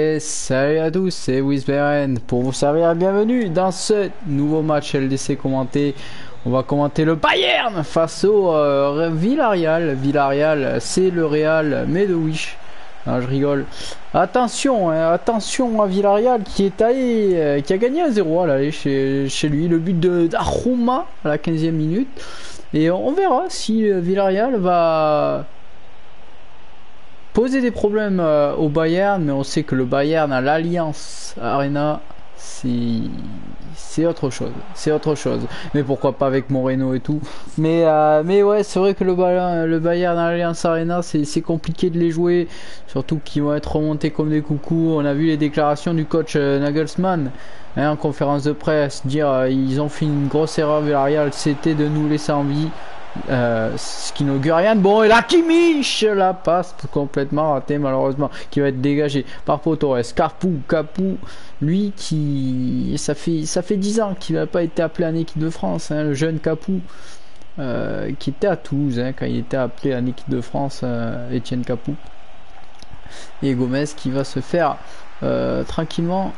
Et salut à tous, c'est Wisberen pour vous servir. Bienvenue dans ce nouveau match LDC commenté. On va commenter le Bayern face au euh, Villarreal. Villarreal, c'est le Real, mais de Wish. Je rigole. Attention, hein, attention à Villarreal qui est allé, euh, qui a gagné un 0 à chez, chez lui. Le but de d'Aruma à la 15e minute. Et on verra si euh, Villarreal va poser des problèmes euh, au Bayern, mais on sait que le Bayern à l'Alliance Arena, c'est autre chose. C'est autre chose. Mais pourquoi pas avec Moreno et tout. Mais, euh, mais ouais, c'est vrai que le Bayern, le Bayern à l'Alliance Arena, c'est compliqué de les jouer. Surtout qu'ils vont être remontés comme des coucous. On a vu les déclarations du coach euh, Nagelsmann hein, en conférence de presse dire ils ont fait une grosse erreur Villarreal, c'était de nous laisser en vie. Euh, ce qui n'augure rien de bon. Et là, Kimmich la passe complètement ratée, malheureusement, qui va être dégagé par Pau Torres. Carpou, Capou, lui qui. Ça fait, ça fait 10 ans qu'il n'a pas été appelé en équipe de France, hein, le jeune Capou. Euh, qui était à Toulouse hein, quand il était appelé en équipe de France, euh, Etienne Capou. Et Gomez qui va se faire tranquillement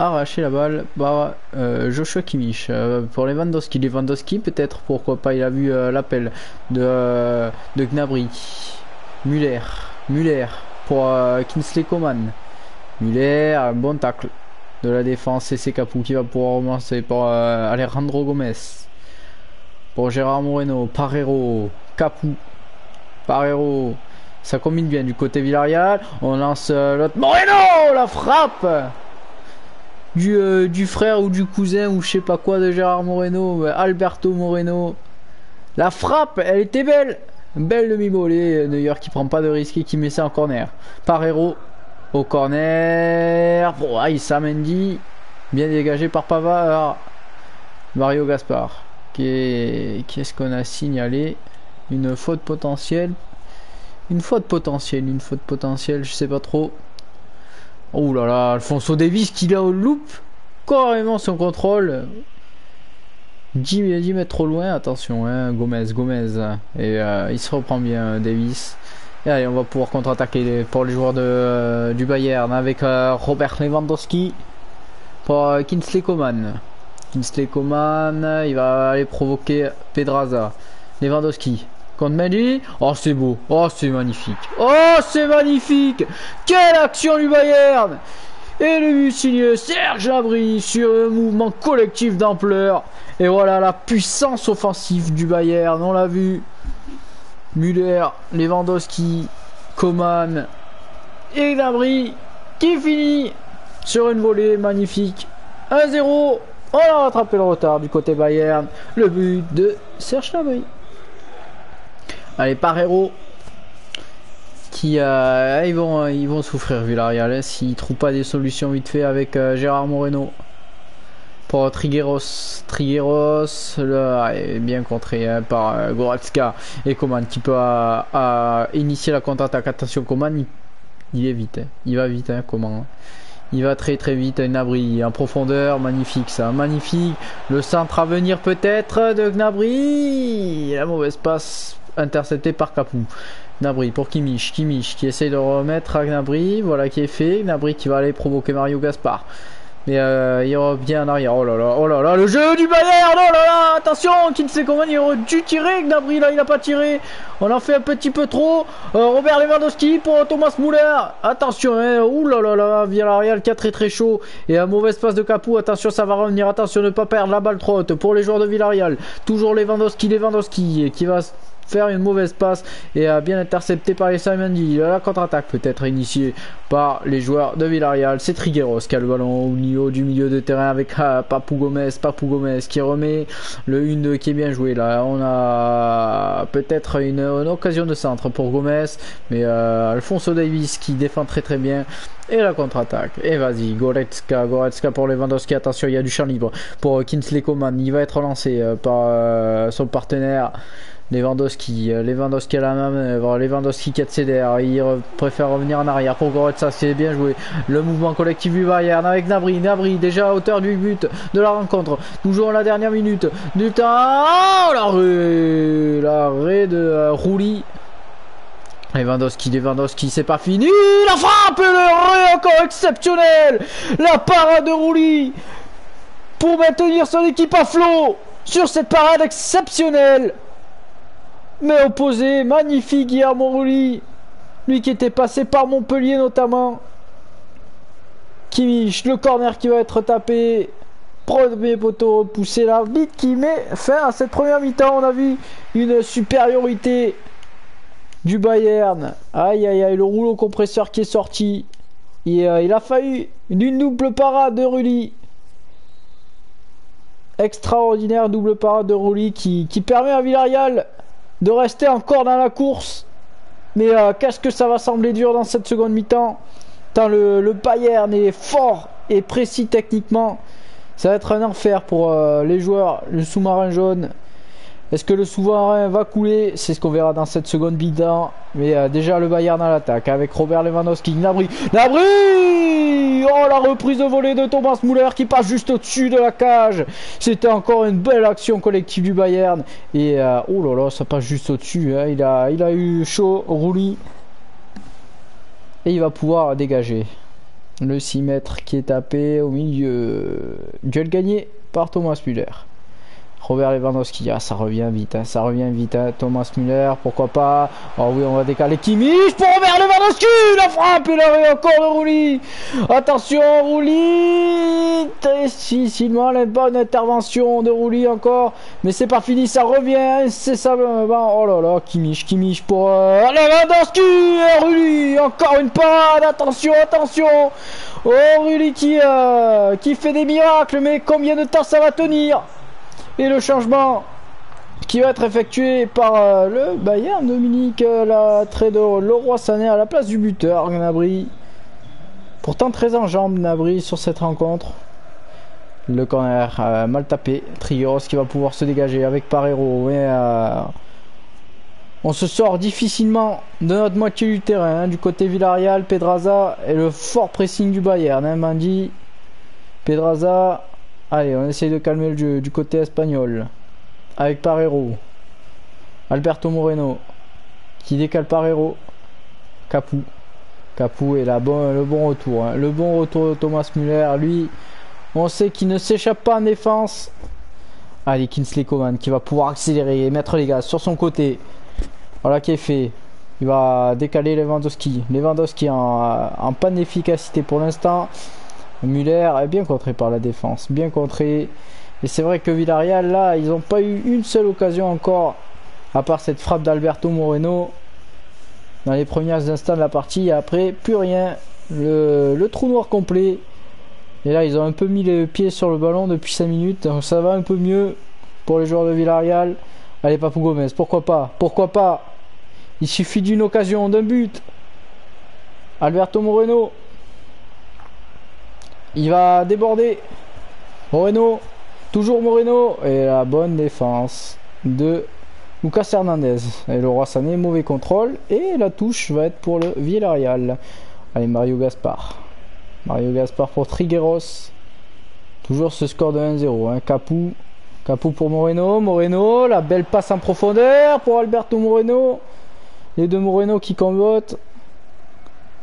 arracher la balle bah, euh, Joshua Kimmich. Euh, pour Lewandowski, Lewandowski peut-être, pourquoi pas, il a vu euh, l'appel de, de Gnabry. Muller, Muller pour Kinsley Coman. Muller, bon tacle de la défense et c'est Capou qui va pouvoir commencer pour Alejandro Gomez. Pour Gérard Moreno, Parero, Capou, Parero. Ça combine bien du côté Villarreal. On lance l'autre Moreno, la frappe du, euh, du frère ou du cousin ou je sais pas quoi de Gérard Moreno, Alberto Moreno. La frappe, elle était belle. Belle demi-volée, d'ailleurs qui prend pas de risque et qui met ça en corner. Parero au corner. Bon, Mendy, bien dégagé par Pavard. Mario Gaspard. Qu'est-ce qu'on a signalé Une faute potentielle. Une faute potentielle, une faute potentielle, je sais pas trop. Oh là là, Alfonso Davis qui a au loop carrément son contrôle. 10, 10 mètres trop loin, attention, hein, Gomez, Gomez. Et euh, il se reprend bien, Davis. Et allez, on va pouvoir contre-attaquer pour les joueurs de, euh, du Bayern avec euh, Robert Lewandowski pour Kinsley Coman. Kinsley Coman, il va aller provoquer Pedraza. Lewandowski, Oh, c'est beau. Oh, c'est magnifique. Oh, c'est magnifique. Quelle action du Bayern. Et le but signé Serge Abri sur un mouvement collectif d'ampleur. Et voilà la puissance offensive du Bayern. On l'a vu. Müller, Lewandowski, Coman et Gnabry qui finit sur une volée magnifique. 1-0. On a rattrapé le retard du côté Bayern. Le but de Serge Gnabry. Allez, Parero. Qui, euh, ils, vont, ils vont souffrir, Villarreal, hein, s'ils trouvent pas des solutions vite fait avec euh, Gérard Moreno. Pour Trigueros. Trigueros, est bien contré hein, par euh, Goretzka et Coman qui peut initier la contre-attaque. Attention, Coman, il, est vite. Hein. Il va vite, hein. Il va très très vite, Gnabry en profondeur, magnifique ça, magnifique. Le centre à venir peut-être de Gnabry. La mauvaise passe intercepté par Capou. Gnabry pour Kimmich, Kimmich qui essaye de remettre à Gnabry, voilà qui est fait. Gnabry qui va aller provoquer Mario Gaspar. Mais euh, il revient en arrière. Oh là là, oh là là, le jeu du Bayern, oh là là, attention, qui ne sait comment il aurait dû tirer. Gnabry là, il n'a pas tiré. On en fait un petit peu trop. Euh, Robert Lewandowski pour Thomas Muller. Attention, hein, ouh là là là, Villarreal qui a très chaud. Et un mauvais passe de Capou. Attention, ça va revenir. Attention, ne pas perdre la balle trop haute pour les joueurs de Villarreal. Toujours Lewandowski, Lewandowski qui va faire une mauvaise passe et a bien intercepté par les Mendy. La contre-attaque peut être initiée par les joueurs de Villarreal. C'est Trigueros qui a le ballon au niveau du milieu de terrain avec ah, Papou Gomez. Papou Gomez qui remet le 1-2 qui est bien joué là. On a peut-être une, occasion de centre pour Gomez, mais euh, Alfonso Davis qui défend très très bien. Et la contre-attaque. Et vas-y, Goretzka, Goretzka pour Lewandowski. Attention, il y a du champ libre pour Kinsley Coman. Il va être lancé euh, par euh, son partenaire. Lewandowski, euh, Lewandowski à la main, Lewandowski qui a de il préfère revenir en arrière pour Goretzka, c'est bien joué. Le mouvement collectif du Bayern avec Nabri, Nabri déjà à hauteur du but de la rencontre. Toujours la dernière minute du temps. Oh, l'arrêt, l'arrêt de euh, Rouli. Lewandowski, Lewandowski, c'est pas fini. La frappe, le ré exceptionnel La parade de Rouli pour maintenir son équipe à flot sur cette parade exceptionnelle. Mais opposé, magnifique Guillermo Rouli, lui qui était passé par Montpellier notamment. Kimmich, le corner qui va être tapé. Premier poteau repoussé, l'arbitre qui met fin à cette première mi-temps. On a vu une supériorité du Bayern. Aïe aïe aïe, le rouleau compresseur qui est sorti. Euh, il a fallu une double parade de Rulli. Extraordinaire double parade de Rulli qui, permet à Villarreal de rester encore dans la course. Mais euh, qu'est-ce que ça va sembler dur dans cette seconde mi-temps? Tant le, le, Bayern est fort et précis techniquement. Ça va être un enfer pour euh, les joueurs. Le sous-marin jaune est-ce que le sous-marin va couler? C'est ce qu'on verra dans cette seconde bilan. Mais euh, déjà le Bayern à l'attaque avec Robert Lewandowski. Nabri. Nabri Oh la reprise de volée de Thomas Müller qui passe juste au-dessus de la cage. C'était encore une belle action collective du Bayern. Et euh, oh là là, ça passe juste au-dessus. Hein. Il, a, eu chaud, roulis. Et il va pouvoir dégager. Le 6 mètres qui est tapé au milieu. Duel gagné par Thomas Müller. Robert Lewandowski, ah, ça revient vite, hein, ça revient vite. Hein. Thomas Müller, pourquoi pas? Oh oui, on va décaler Kimmich pour Robert Lewandowski La frappe et l'arrêt encore de Rouli Attention, Rouli Difficilement la bonne intervention de Rouli encore. Mais c'est pas fini, ça revient. C'est ça. Oh là là, Kimmich, Kimmich pour euh, Lewandowski Rouli Encore une panne Attention, attention Oh, Rouli qui, euh, qui fait des miracles, mais combien de temps ça va tenir? Et le changement qui va être effectué par euh, le Bayern Dominique, euh, la trait de Leroy Sané à la place du buteur, Gnabry. Pourtant très en jambe Gnabry sur cette rencontre. Le corner euh, mal tapé. Trigueros qui va pouvoir se dégager avec Parero. on se sort difficilement de notre moitié du terrain. Hein, du côté Villarreal, Pedraza et le fort pressing du Bayern. Hein, Mandy, Pedraza Allez, on essaye de calmer le jeu du côté espagnol. Avec Parero. Alberto Moreno. Qui décale Parero. Capou. Capou est la bon, le bon retour. Hein. Le bon retour de Thomas Müller. Lui, on sait qu'il ne s'échappe pas en défense. Allez, Kinsley Coman qui va pouvoir accélérer et mettre les gaz sur son côté. Voilà qui est fait. Il va décaler Lewandowski. Lewandowski en, en panne d'efficacité pour l'instant. Muller est bien contré par la défense, bien contré. Et c'est vrai que Villarreal, là, ils n'ont pas eu une seule occasion encore, à part cette frappe d'Alberto Moreno dans les premiers instants de la partie. après, plus rien. Le, trou noir complet. Et là, ils ont un peu mis les pieds sur le ballon depuis 5 minutes. Donc ça va un peu mieux pour les joueurs de Villarreal. Allez, Papou Gomez, pourquoi pas? Pourquoi pas? Il suffit d'une occasion, d'un but. Alberto Moreno, il va déborder. Moreno. Toujours Moreno. Et la bonne défense de Lucas Hernandez. Et le Roi Sané, mauvais contrôle. Et la touche va être pour le Villarreal. Allez, Mario Gaspar. Mario Gaspar pour Trigueros. Toujours ce score de 1-0. Hein. Capou. Capou pour Moreno. Moreno. La belle passe en profondeur pour Alberto Moreno. Les deux Moreno qui convotent.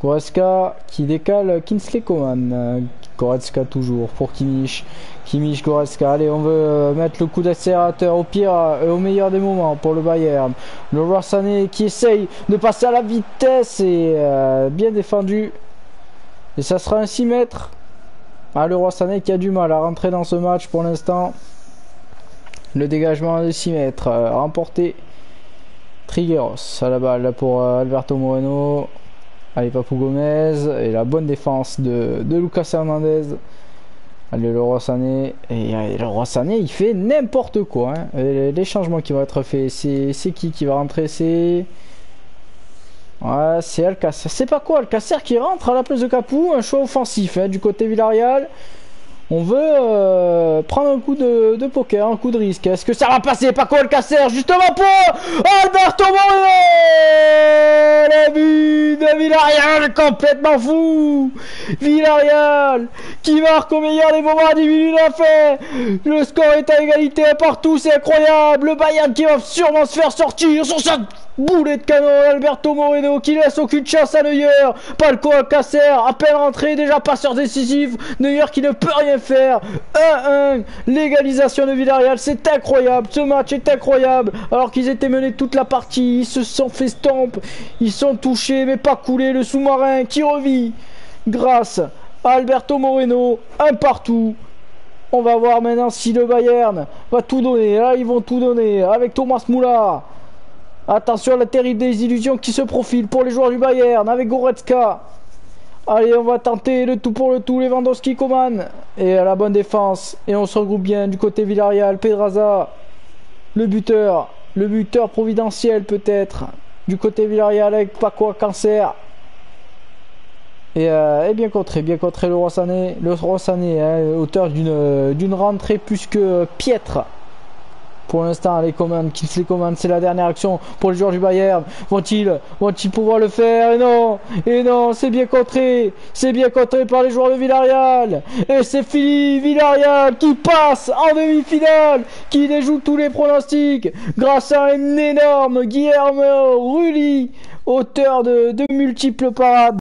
Goretzka qui décale Kinsley Coman. Goretzka toujours pour Kimmich. Kimmich, Goretzka. Allez, on veut euh, mettre le coup d'accélérateur au pire et euh, au meilleur des moments pour le Bayern. Le Sané qui essaye de passer à la vitesse et euh, bien défendu. Et ça sera un 6 mètres. Ah, le Sané qui a du mal à rentrer dans ce match pour l'instant. Le dégagement de 6 mètres remporté. Trigueros à la balle pour Alberto Moreno. Allez, Papou Gomez. Et la bonne défense de, Lucas Hernandez. Allez, le Roi Sané. Et, le Roi Sané, il fait n'importe quoi. Hein. Les, changements qui vont être faits, c'est qui qui va rentrer C'est. C'est Alcacer. C'est pas quoi Alcacer qui rentre à la place de Capou. Un choix offensif hein, du côté Villarreal. On veut euh, prendre un coup de, poker, un coup de risque. Est-ce que ça va passer? Paco Alcacer justement pour Alberto Moreno! Le but de Villarreal complètement fou! Villarreal qui marque au meilleur des moments individuels la fait. Le score est à égalité partout, c'est incroyable! Le Bayern qui va sûrement se faire sortir sur sa Boulet de canon, Alberto Moreno qui laisse aucune chance à Neuer. Palco Alcacer, à peine rentré, déjà passeur décisif. Neuer qui ne peut rien faire. 1-1, l'égalisation de Villarreal, c'est incroyable. Ce match est incroyable. Alors qu'ils étaient menés toute la partie, ils se sont fait stomp. Ils sont touchés, mais pas coulés. Le sous-marin qui revit grâce à Alberto Moreno. Un partout. On va voir maintenant si le Bayern va tout donner. Là, ils vont tout donner avec Thomas Moula. Attention à la terrible désillusion qui se profile pour les joueurs du Bayern avec Goretzka. Allez, on va tenter le tout pour le tout. Lewandowski, Coman. Et à la bonne défense. Et on se regroupe bien du côté Villarreal. Pedraza, le buteur. Le buteur providentiel peut-être. Du côté Villarreal avec Paco Cancer. Et, euh, et, bien contré, bien contré le Rossané. Le Rossané, hein, auteur d'une rentrée plus que piètre. Pour l'instant, les commandes, les commandes, c'est la dernière action pour les joueurs du Bayern. Vont-ils vont pouvoir le faire? Et non Et non, c'est bien contré C'est bien contré par les joueurs de Villarreal Et c'est fini Villarreal qui passe en demi-finale Qui déjoue tous les pronostics grâce à un énorme Guillermo Rulli, auteur de, de multiples parades.